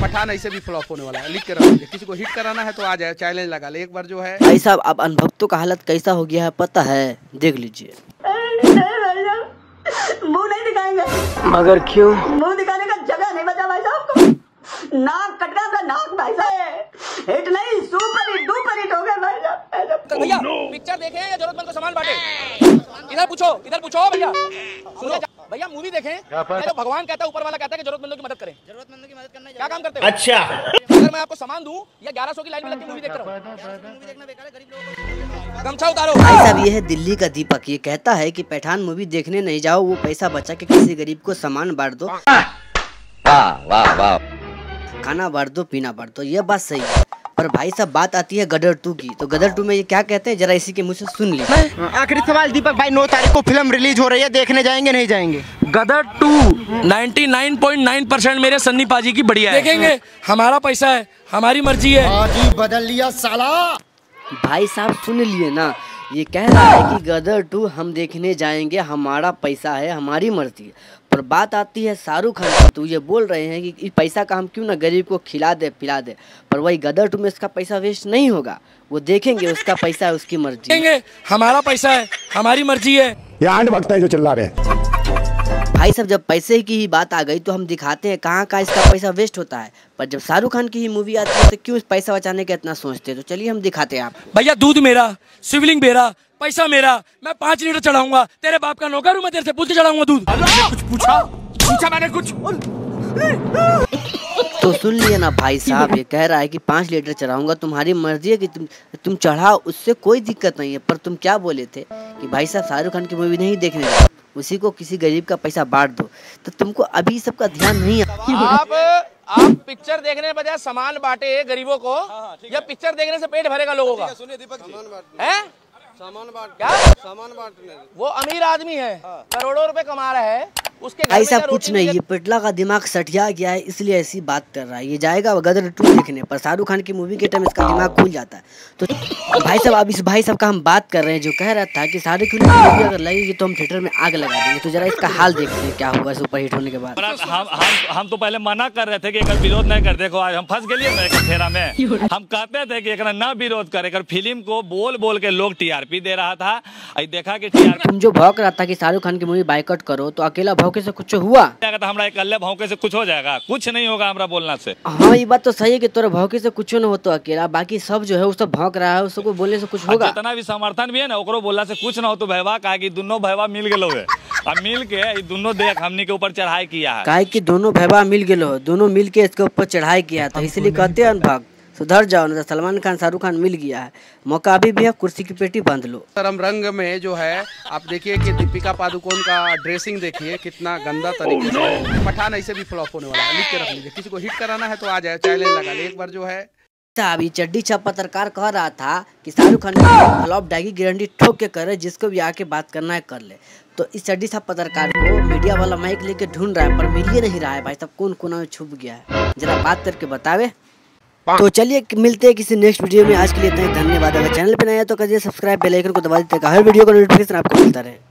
पठान ऐसे भी फ्लॉप होने वाला है। लिख के रख किसी को हिट कराना है तो आ जाए चैलेंज लगा ले। एक बार जो है भाई साहब अब अनभक्तों का हालत कैसा हो गया है पता है? देख लीजिए। मुँह नहीं दिखाएँगे। मगर क्यों? मुँह दिखाने का जगह नहीं बचा भाई साहब नाक कट गया था नाक भाई साहब। हिट नहीं सुपर हिट डुपर हिट हो गए भाई साहब। भैया पिक्चर देखे या जरूरतमंद को सामान बांटे? इधर पूछो इधर पूछो भैया। सुनो। भैया मूवी देखें। तो भगवान कहता है ऊपर वाला कहता है कि जरूरतमंदों की मदद करें। जरूरतमंदों की मदद करना क्या काम करते हो? अच्छा। अगर मैं आपको सामान दूँ या 1100 की लाइन में लग के मूवी देख रहा हूँ। गमछा उतारो। भाई साहब ये है दिल्ली का दीपक। ये कहता है कि पठान मूवी देखने नहीं जाओ वो पैसा बचा के किसी गरीब को सामान बांट दो। वाह वाह वाह। खाना बांट दो पीना बांट दो ये बात सही है। पर भाई साहब बात आती है गदर टू की। तो गदर टू में ये क्या कहते हैं? जरा इसी के मुझसे से सुन लीजिए। आखिरी सवाल दीपक भाई नौ तारीख को फ़िल्म रिलीज़ हो रही है देखने जाएँगे नहीं जाएँगे? गदर टू 99.9 परसेंट मेरे सन्नी पाजी की बढ़िया है। देखेंगे हमारा पैसा है हमारी मर्ज़ी है। बदल लिया साला। भाई साहब सुन लिए ना। ये कह रहा है कि गदर टू हम देखने जाएँगे हमारा पैसा है हमारी मर्ज़ी है। पर बात आती है शाहरुख खान की तो ये बोल रहे हैं कि इस पैसा का हम क्यों ना गरीब को खिला दे पिला दे? पर वही गदर टू में इसका पैसा वेस्ट नहीं होगा। वो देखेंगे उसका पैसा है उसकी मर्ज़ी हमारा पैसा है हमारी मर्ज़ी है। ये आंट भक्त है जो चिल्ला रहे हैं। भाई साहब जब पैसे की ही बात आ गई तो हम दिखाते हैं कहाँ कहाँ इसका पैसा वेस्ट होता है। पर जब शाहरुख खान की ही मूवी आती है तो क्यों इस पैसा बचाने का इतना सोचते हैं? तो चलिए हम दिखाते हैं आप। भैया दूध मेरा सिवलिंग मेरा पैसा मेरा मैं पाँच लीटर चढ़ाऊँगा। तेरे बाप का नौकर हूँ मैं तेरे से पूछ के चढ़ाऊँगा दूध। कुछ पूछा? पूछा मैंने कुछ। तो सुन लिए ना भाई साहब ये कह रहा है कि पाँच लीटर चढ़ाऊँगा तुम्हारी मर्ज़ी है कि तुम तुम चढ़ाओ उससे कोई दिक्कत नहीं है। पर तुम क्या बोले थे कि भाई साहब शाहरुख खान की मूवी नहीं देखने उसी को किसी गरीब का पैसा बांट दो। तो तुमको अभी सबका ध्यान नहीं है। आप आप पिक्चर देखने के बजाय सामान बांटे गरीबों को या पिक्चर देखने से पेट भरेगा लोगों का? सुनिए दीपक है? सामान बांट क्या? सामान बांटने वो अमीर आदमी है। करोड़ों रुपए कमा रहा है। उसके ऐसा कुछ नहीं ये पिटला का दिमाग सटिया गया है इसलिए ऐसी बात कर रहा है। ये जाएगा गदर टू देखने पर। शाहरुख खान की मूवी के टाइम इसका दिमाग खुल जाता है। तो भाई साहब अब इस भाई साहब का हम बात कर रहे हैं जो कह रहा था कि शाहरुख खान की मूवी अगर लगेगी तो हम थिएटर में आग लगा देंगे। तो जरा इसका हाल देखते हैं क्या होगा सुपर हिट होने के बाद। हम हम हम तो पहले मना कर रहे थे कि एकर विरोध नहीं कर। देखो आज हम फंस गए फेरा में। हम कहते थे कि एकरा ना विरोध करे एकर फ़िल्म को बोल बोल के लोग टीआरपी दे रहा था। आई देखा कि तुम जो भौंक रहा था कि शाहरुख खान की मूवी बाइकआउट करो तो अकेला भौंके से कुछ हुआ? तो हमरा इकल्ले भौंके से कुछ हो जाएगा। कुछ नहीं होगा हमरा बोलना से। हाँ ये बात तो सही है कि तोरा भौंके से कुछ न हो तो अकेला। बाकी सब जो है वो सब भौंक रहा है उसको बोलने से कुछ होगा? जितना भी समर्थन भी है ना ओकरो बोलला से कुछ ना हो तो भैवा कहा कि दोनों भैवा मिल गए है। अब मिल के दोनों देख हमनी के ऊपर चढ़ाई किया है। काहे कि दोनों भैया मिल गए दोनों मिल के इसके ऊपर चढ़ाई किया है, तो इसलिए कहते हैं अनुभव सुधर जाओ ना तो सलमान खान शाहरुख खान मिल गया है। मौका अभी भी है कुर्सी की पेटी बाँध लो। तरम रंग में जो है आप देखिए कि दीपिका पादुकोण का ड्रेसिंग देखिए कितना गंदा तरीके से। पठान ऐसे भी फ्लॉप होने वाला है लिख के रख लीजिए। किसी को हिट कराना है तो आ जाए चैलेंज लगा ले। एक बार जो है। साहब ये चड्डी छाप पत्रकार कह रहा था कि शाहरुख खान फ्लॉप डागी गारंटी ठोक के करे जिसको भी आके बात करना है कर ले। तो इस चड्डी छाप पत्रकार को मीडिया वाला माइक लेके ढूंढ रहा है पर मिल ही नहीं रहा है भाई साहब कौन कोना में छुप गया है? जरा बात करके बतावे। तो चलिए, मिलते हैं किसी नेक्स्ट वीडियो में। आज के लिए इतना ही। धन्यवाद। अगर चैनल पर नया तो करिए सब्सक्राइब बेलाइकन को दबा देते हर वीडियो का नोटिफिकेशन आपको मिलता रहे।